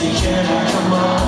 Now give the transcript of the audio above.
Say, can I come on?